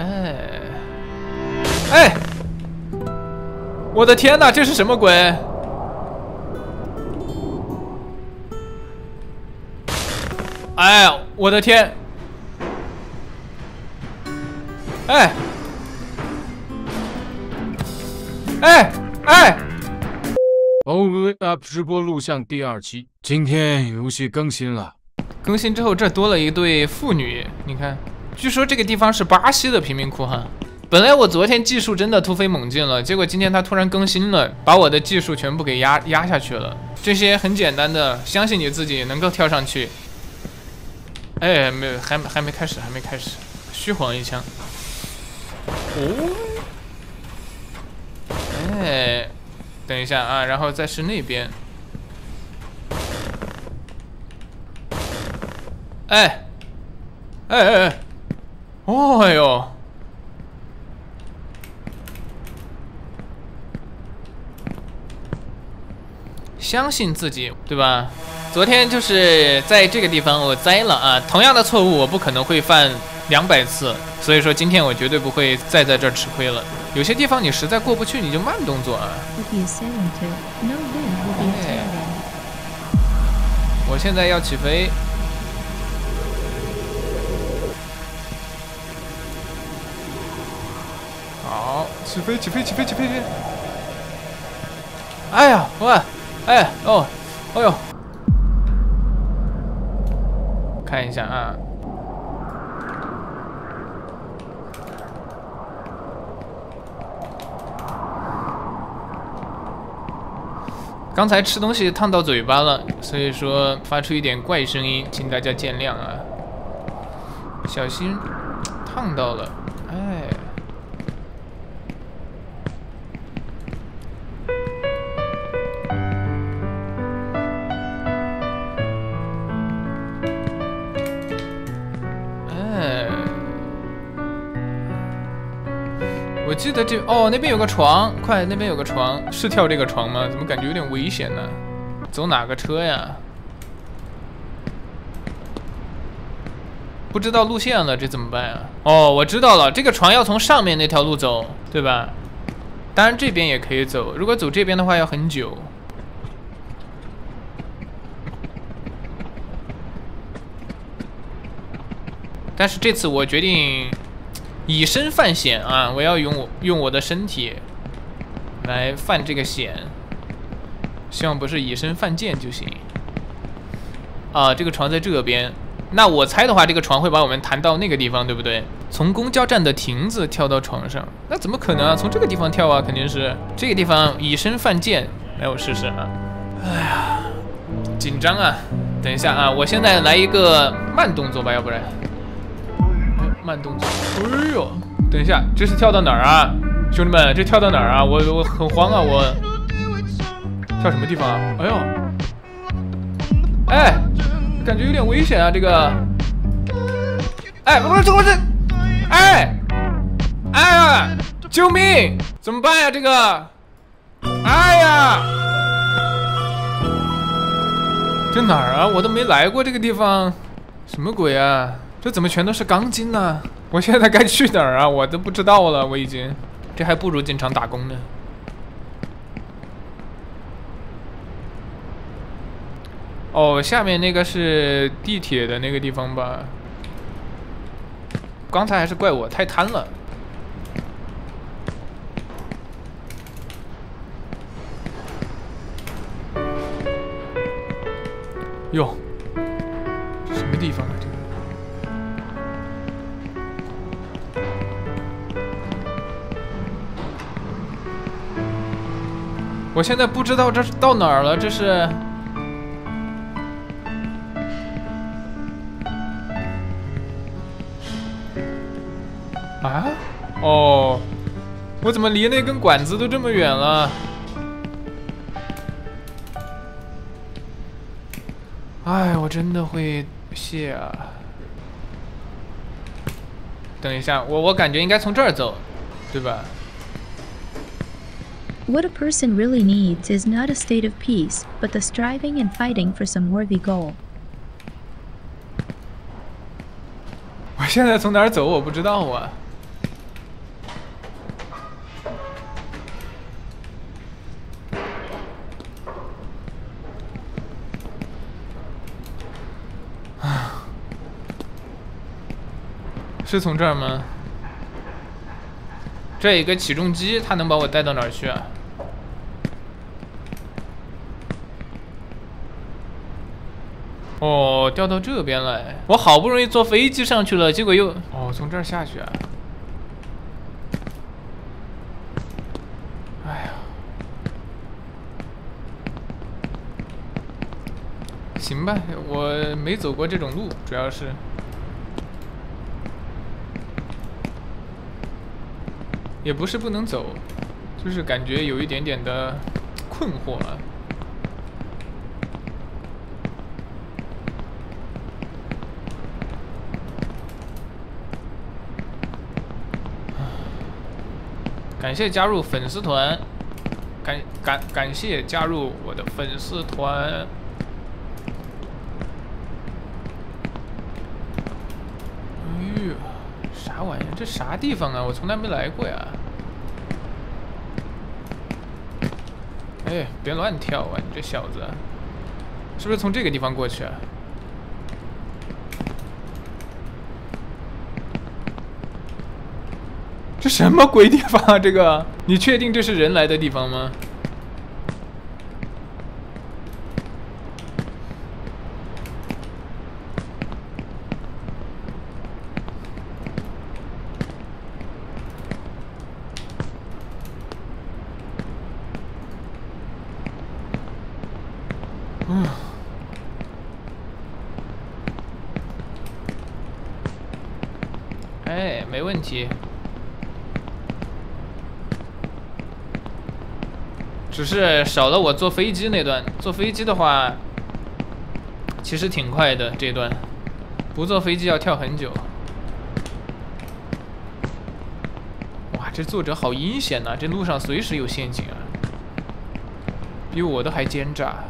哎，哎，我的天哪，这是什么鬼？哎呀，我的天！哎，哎，哎！Only Up 直播录像第二期，今天游戏更新了。更新之后，这多了一对父女，你看，据说这个地方是巴西的贫民窟哈。本来我昨天技术真的突飞猛进了，结果今天它突然更新了，把我的技术全部给压压下去了。这些很简单的，相信你自己能够跳上去。哎，没有，还还没开始，还没开始，虚晃一枪。哦，哎，等一下啊，然后再是那边。哎，哎哎哎，哦哟，相信自己，对吧？昨天就是在这个地方我栽了啊，同样的错误我不可能会犯两百次，所以说今天我绝对不会再在这儿吃亏了。有些地方你实在过不去，你就慢动作啊。Tailwind. 我现在要起飞。好，起飞，起飞，起飞，起飞！飞哎呀，哇，哎，哦，哦呦，看一下啊。刚才吃东西烫到嘴巴了，所以说发出一点怪声音，请大家见谅啊。小心，烫到了，记得这哦，那边有个床，快，那边有个床，是跳这个床吗？怎么感觉有点危险呢？走哪个车呀？不知道路线了，这怎么办呀？哦，我知道了，这个床要从上面那条路走，对吧？当然这边也可以走，如果走这边的话要很久。但是这次我决定以身犯险啊！我要用我用我的身体来犯这个险，希望不是以身犯贱就行。啊，这个床在这边，那我猜的话，这个床会把我们弹到那个地方，对不对？从公交站的亭子跳到床上，那怎么可能啊？从这个地方跳啊，肯定是这个地方以身犯贱。来，我试试啊！哎呀，紧张啊！等一下啊，我现在来一个慢动作吧，要不然。慢动作，哎呦！等一下，这是跳到哪儿啊，兄弟们？这跳到哪儿啊？我我很慌啊！我跳什么地方啊？哎呦！哎，感觉有点危险啊！这个，哎，不是，这不是，哎，哎呀！救命！怎么办呀？这个，哎呀！这哪儿啊？我都没来过这个地方，什么鬼啊？这怎么全都是钢筋呢？我现在该去哪儿啊？我都不知道了，我已经，这还不如经常打工呢。哦，下面那个是地铁的那个地方吧？刚才还是怪我太贪了。哟，什么地方我现在不知道这是到哪儿了，这是。啊？哦，我怎么离那根管子都这么远了？哎，我真的会谢啊！等一下，我我感觉应该从这儿走，对吧？What a person really needs is not a state of peace, but the striving and fighting for some worthy goal. 我现在从哪儿走我不知道啊。是从这儿吗？这一个起重机，它能把我带到哪儿去啊？哦，掉到这边来。我好不容易坐飞机上去了，结果又……哦，从这儿下去啊？哎呀，行吧，我没走过这种路，主要是。也不是不能走，就是感觉有一点点的困惑了。感谢加入粉丝团，感感感谢加入我的粉丝团。哎呦，啥玩意？这啥地方啊？我从来没来过呀！哎，别乱跳啊，你这小子！是不是从这个地方过去啊？这什么鬼地方啊？这个，你确定这是人来的地方吗？嗯。哎，没问题。只是少了我坐飞机那段。坐飞机的话，其实挺快的这段。不坐飞机要跳很久。哇，这作者好阴险呐！这路上随时有陷阱啊，比我的还奸诈。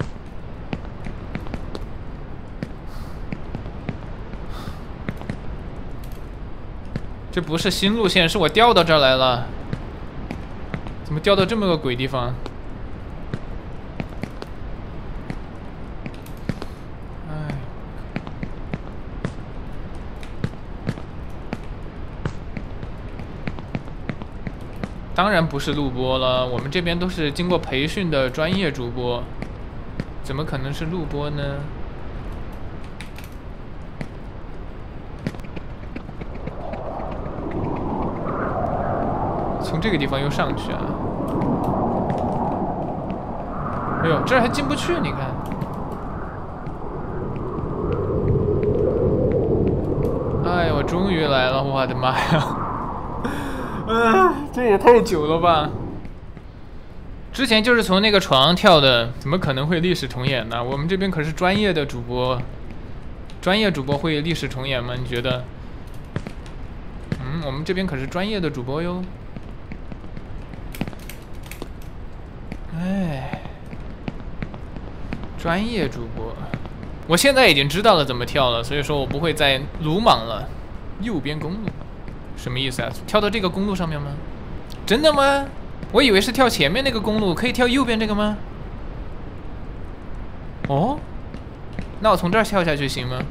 这不是新路线，是我掉到这儿来了。怎么掉到这么个鬼地方？当然不是录播了，我们这边都是经过培训的专业主播，怎么可能是录播呢？从这个地方又上去啊！哎呦，这还进不去，你看。哎，我终于来了，我的妈呀！啊，这也太久了吧！之前就是从那个床跳的，怎么可能会历史重演呢？我们这边可是专业的主播，专业主播会历史重演吗？你觉得？嗯，我们这边可是专业的主播哟。哎，专业主播，我现在已经知道了怎么跳了，所以说我不会再鲁莽了。右边公路，什么意思啊？跳到这个公路上面吗？真的吗？我以为是跳前面那个公路，可以跳右边这个吗？哦，那我从这儿跳下去行吗？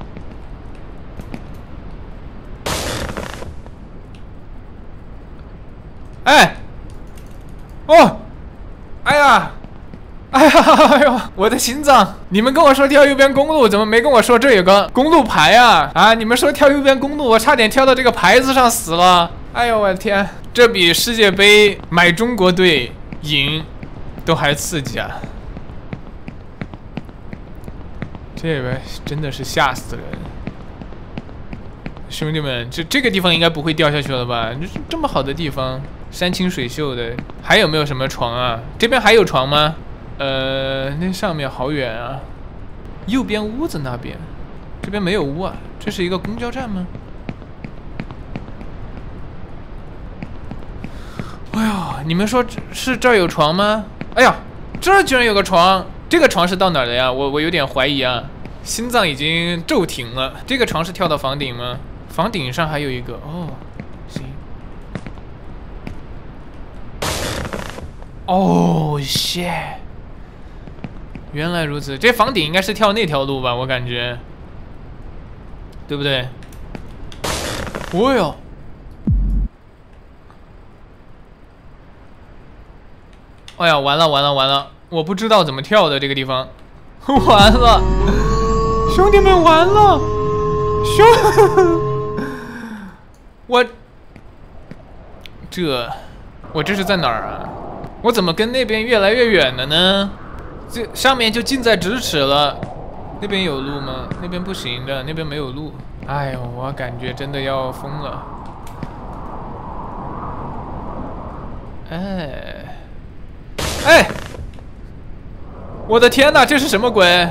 哎，哦。哎呀，哎呀，哎呦，我的心脏！你们跟我说跳右边公路，怎么没跟我说这有个公路牌啊？啊，你们说跳右边公路，我差点跳到这个牌子上死了！哎呦，我的天，这比世界杯买中国队赢都还刺激啊！这边真的是吓死人！兄弟们，这这个地方应该不会掉下去了吧？这这么好的地方。山清水秀的，还有没有什么床啊？这边还有床吗？呃，那上面好远啊。右边屋子那边，这边没有屋啊。这是一个公交站吗？哎呀，你们说是这儿有床吗？哎呀，这儿居然有个床！这个床是到哪儿的呀？我我有点怀疑啊，心脏已经骤停了。这个床是跳到房顶吗？房顶上还有一个哦。行哦，谢。原来如此，这房顶应该是跳那条路吧？我感觉，对不对？哦哟！哎呀，完了完了完了！我不知道怎么跳的这个地方，完了，兄弟们完了，兄，我这我这是在哪儿啊？我怎么跟那边越来越远了呢？这上面就近在咫尺了，那边有路吗？那边不行的，那边没有路。哎呦，我感觉真的要疯了。哎，哎，我的天哪，这是什么鬼？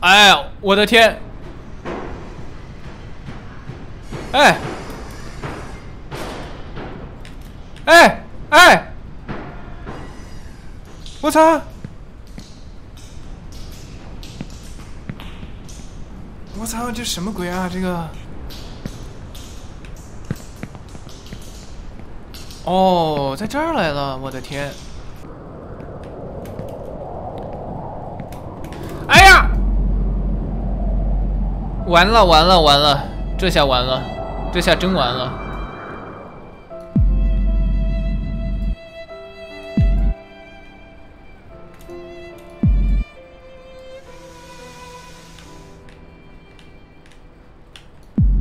哎，我的天！哎！哎哎！我操！我操，这什么鬼啊？这个……哦，在这儿来了！我的天！哎呀！完了完了完了！这下完了，这下真完了！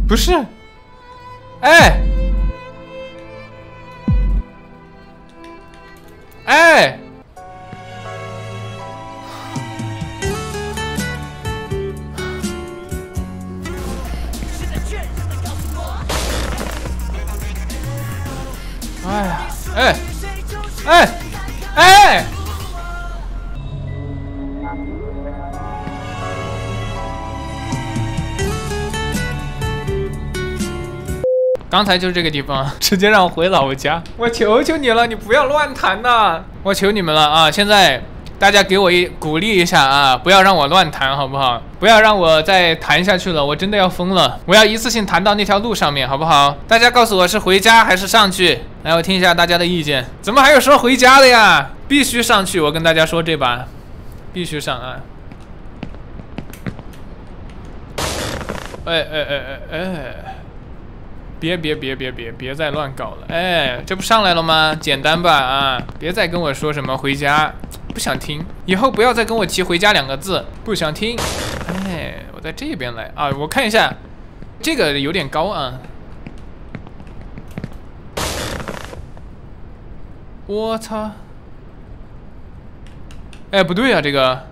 不是，哎，呀，哎，哎，哎。刚才就是这个地方，直接让我回老家。我求求你了，你不要乱弹呐！我求你们了啊！现在大家给我一鼓励一下啊！不要让我乱弹，好不好？不要让我再弹下去了，我真的要疯了！我要一次性弹到那条路上面，好不好？大家告诉我是回家还是上去？来，我听一下大家的意见。怎么还有说回家的呀？必须上去！我跟大家说，这把必须上啊。哎哎哎哎哎！别别别别别别再乱搞了！哎，这不上来了吗？简单吧啊！别再跟我说什么回家，不想听。以后不要再跟我提“回家”两个字，不想听。哎，我在这边来啊！我看一下，这个有点高啊！我操！哎，不对呀，这个，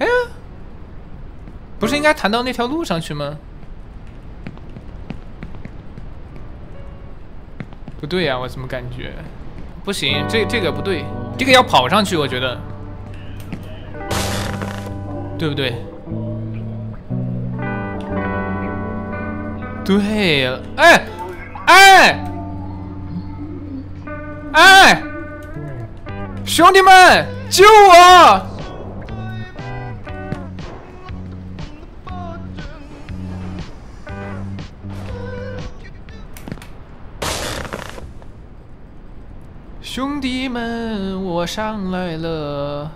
哎呀，不是应该弹到那条路上去吗？不对呀，我怎么感觉不行？这这个不对，这个要跑上去，我觉得，对不对？对呀，哎，哎，哎，兄弟们，救我！兄弟们，我上来了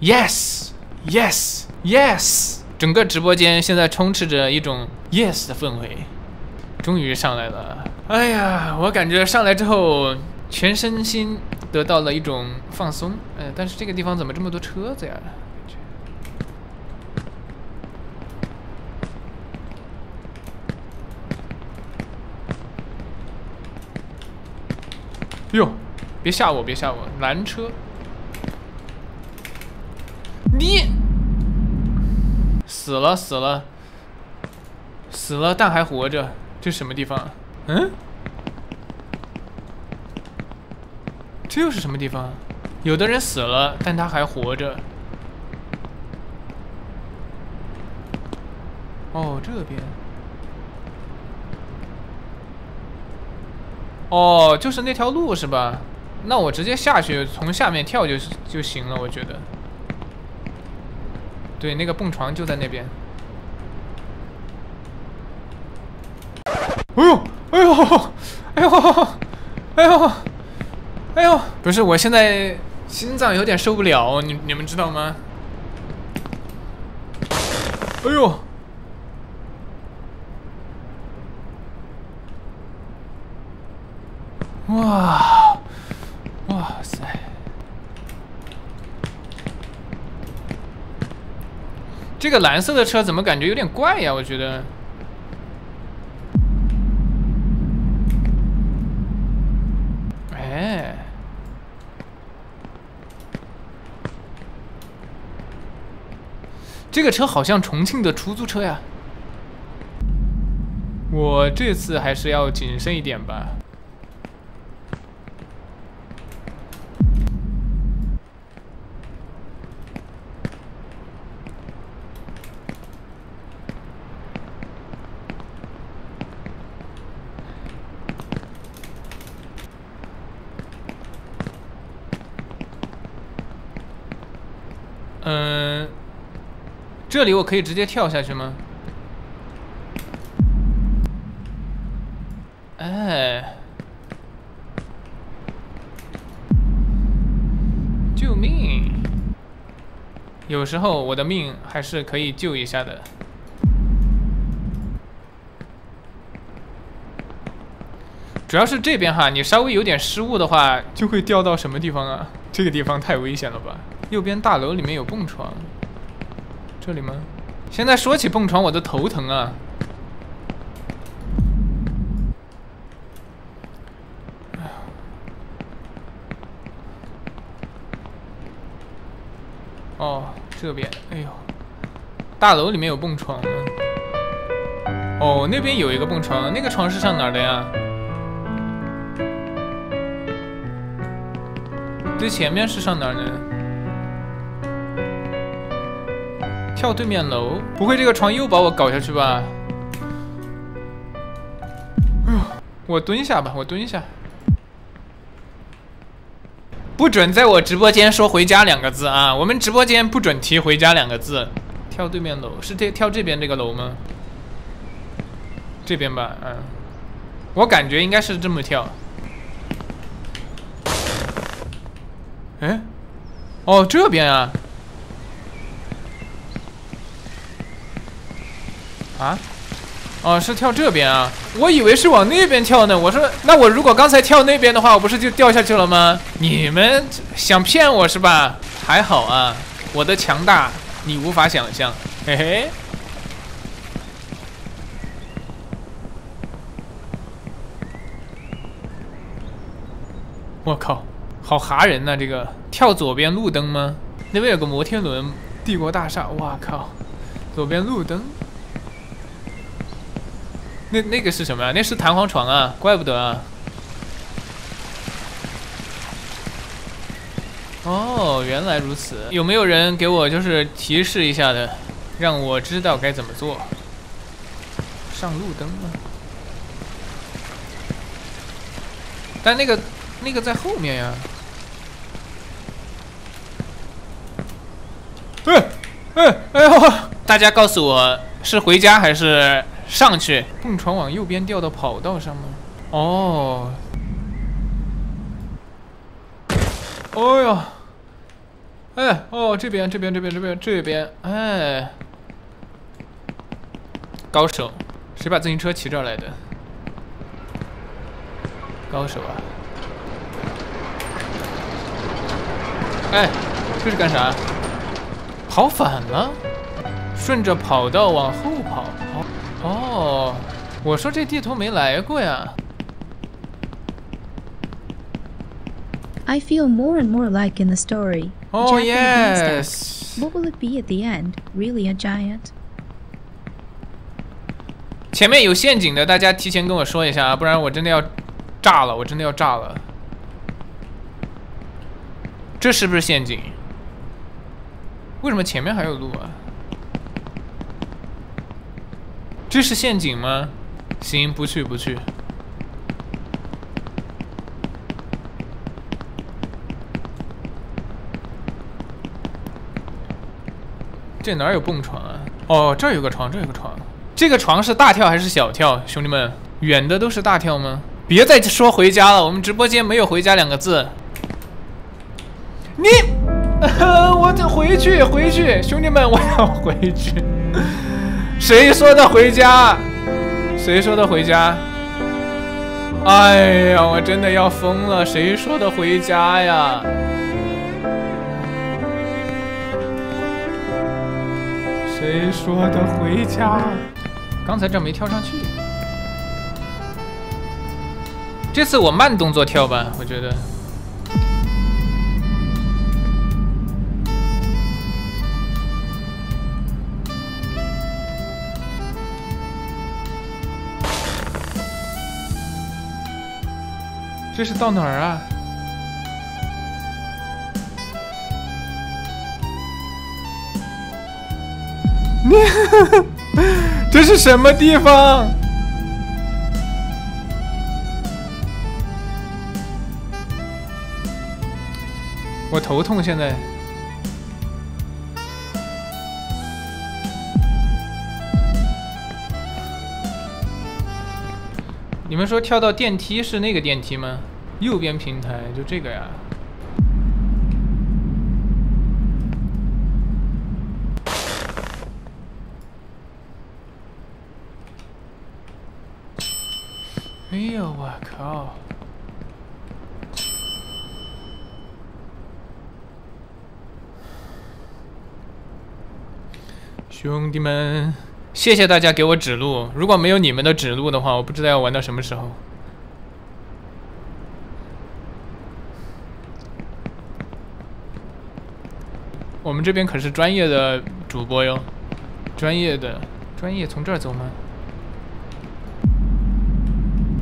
！Yes，Yes，Yes！整个直播间现在充斥着一种 Yes 的氛围，终于上来了。哎呀，我感觉上来之后，全身心得到了一种放松。哎，但是这个地方怎么这么多车子呀？哟，别吓我，别吓我！拦车！你死了，死了，死了，但还活着，这什么地方？嗯？这又是什么地方？有的人死了，但他还活着。哦，这边。哦，就是那条路是吧？那我直接下去，从下面跳就就行了。我觉得对，那个蹦床就在那边。哎呦，哎呦，哎呦，哎呦，哎呦，不是，我现在心脏有点受不了，你你们知道吗？哎呦。哇，哇塞！这个蓝色的车怎么感觉有点怪呀？我觉得。哎，这个车好像重庆的出租车呀。我这次还是要谨慎一点吧。嗯，这里我可以直接跳下去吗？哎，救命！有时候我的命还是可以救一下的。主要是这边哈，你稍微有点失误的话，就会掉到什么地方啊？这个地方太危险了吧！右边大楼里面有蹦床，这里吗？现在说起蹦床，我都头疼啊！哦，这边，哎呦，大楼里面有蹦床吗？哦，那边有一个蹦床，那个床是上哪儿的呀？最前面是上哪儿呢？跳对面楼，不会这个床又把我搞下去吧？哎呦，我蹲下吧，我蹲下。不准在我直播间说“回家”两个字啊！我们直播间不准提“回家”两个字。跳对面楼是这跳这边这个楼吗？这边吧，嗯，我感觉应该是这么跳。哎，哦，这边啊。啊，哦，是跳这边啊！我以为是往那边跳呢。我说，那我如果刚才跳那边的话，我不是就掉下去了吗？你们想骗我是吧？还好啊，我的强大你无法想象，嘿嘿。我靠，好吓人呐！这个跳左边路灯吗？那边有个摩天轮，帝国大厦。哇靠，左边路灯。那那个是什么呀？那是弹簧床啊，怪不得啊。哦，原来如此。有没有人给我就是提示一下的，让我知道该怎么做？上路灯吗？但那个那个在后面呀。哎哎哎呦！大家告诉我是回家还是？上去，蹦床往右边掉到跑道上吗？哦，哦呦，哎，哦，这边，这边，这边，这边，这边，哎，高手，谁把自行车骑这儿来的？高手啊！哎，这是干啥？跑反了，顺着跑道往后跑。哦，我说这地图没来过呀。I feel more and more like in the story. Oh yes. What will it be at the end? Really a giant? 前面有陷阱的，大家提前跟我说一下啊，不然我真的要炸了，我真的要炸了。这是不是陷阱？为什么前面还有路啊？这是陷阱吗？行，不去不去。这哪有蹦床啊？哦，这有个床，这有个床。这个床是大跳还是小跳？兄弟们，远的都是大跳吗？别再说回家了，我们直播间没有回家两个字。你，我得回去，回去，兄弟们，我要回去。谁说的回家？谁说的回家？哎呀，我真的要疯了！谁说的回家呀？谁说的回家？刚才这没跳上去。这次我慢动作跳吧，我觉得。这是到哪儿啊？这是什么地方？我头痛，现在。你们说跳到电梯是那个电梯吗？右边平台就这个呀。哎呦我靠！兄弟们，谢谢大家给我指路。如果没有你们的指路的话，我不知道要玩到什么时候。我们这边可是专业的主播哟，专业的，专业从这儿走吗？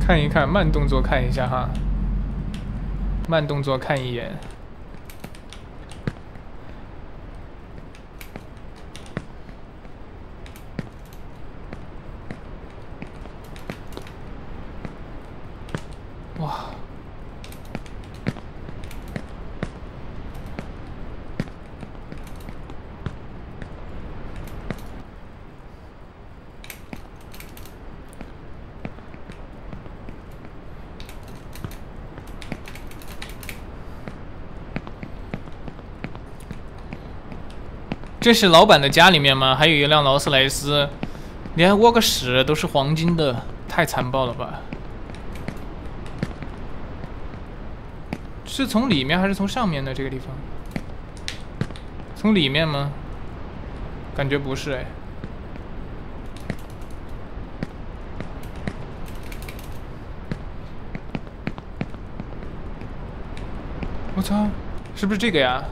看一看，慢动作看一下哈，慢动作看一眼。这是老板的家里面吗？还有一辆劳斯莱斯，连窝个屎都是黄金的，太残暴了吧！是从里面还是从上面的这个地方？从里面吗？感觉不是哎。我操，是不是这个呀？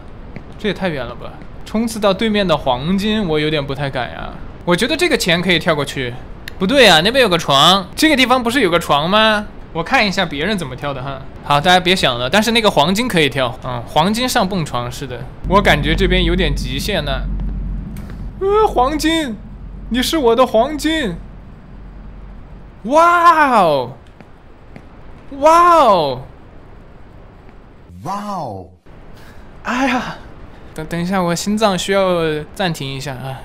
这也太远了吧！冲刺到对面的黄金，我有点不太敢呀。我觉得这个钱可以跳过去。不对啊，那边有个床，这个地方不是有个床吗？我看一下别人怎么跳的哈。好，大家别想了。但是那个黄金可以跳，嗯，黄金上蹦床是的。我感觉这边有点极限呢。呃，黄金，你是我的黄金。哇哦，哇哦，哇哦！哎呀，等等一下，我心脏需要暂停一下啊。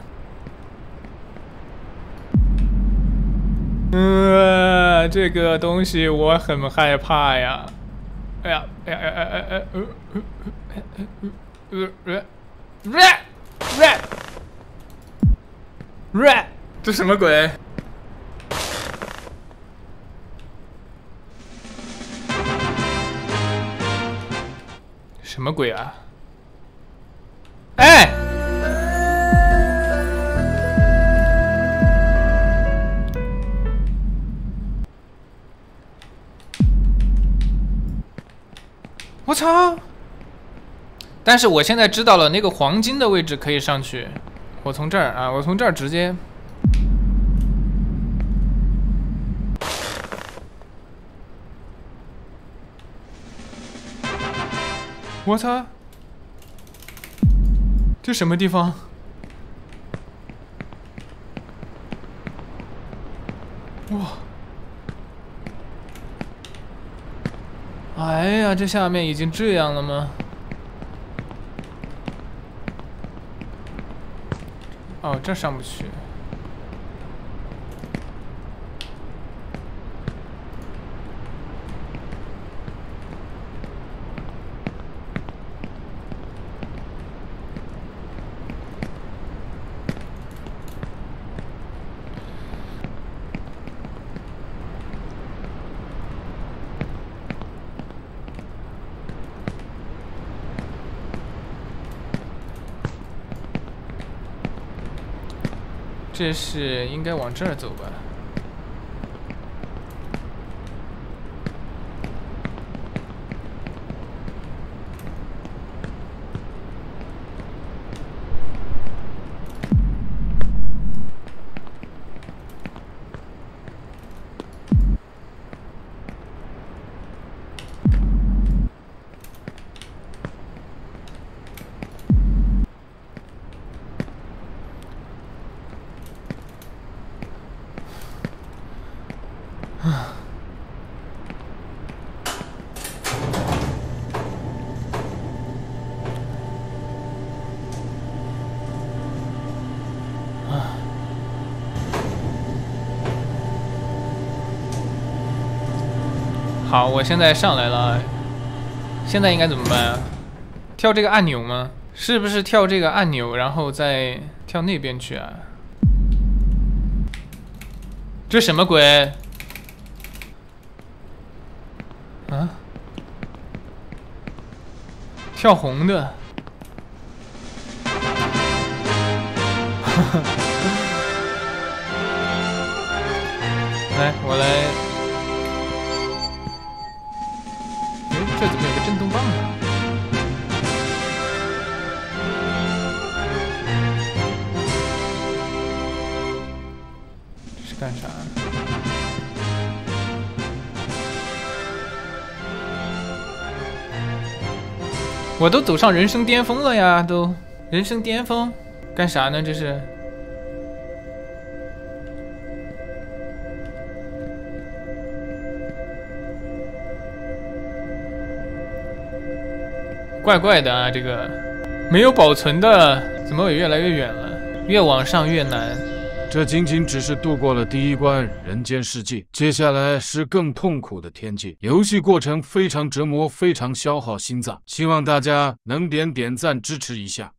呃，这个东西我很害怕呀！哎呀，哎呀，哎哎哎哎，呃呃呃呃呃呃，这什么鬼？什么鬼啊？哎！我操！但是我现在知道了那个黄金的位置可以上去，我从这儿啊，我从这儿直接。我操！这什么地方？哇！哎呀，这下面已经这样了吗？哦，这上不去。这是应该往这儿走吧？好，我现在上来了，现在应该怎么办啊？跳这个按钮吗？是不是跳这个按钮，然后再跳那边去啊？这什么鬼？啊？跳红的。来，我来。这怎么有个震动棒啊？这是干啥？我都走上人生巅峰了呀，都人生巅峰，干啥呢？这是？怪怪的啊，这个没有保存的，怎么也越来越远了？越往上越难。这仅仅只是度过了第一关人间世界，接下来是更痛苦的天界。游戏过程非常折磨，非常消耗心脏，希望大家能点点赞支持一下。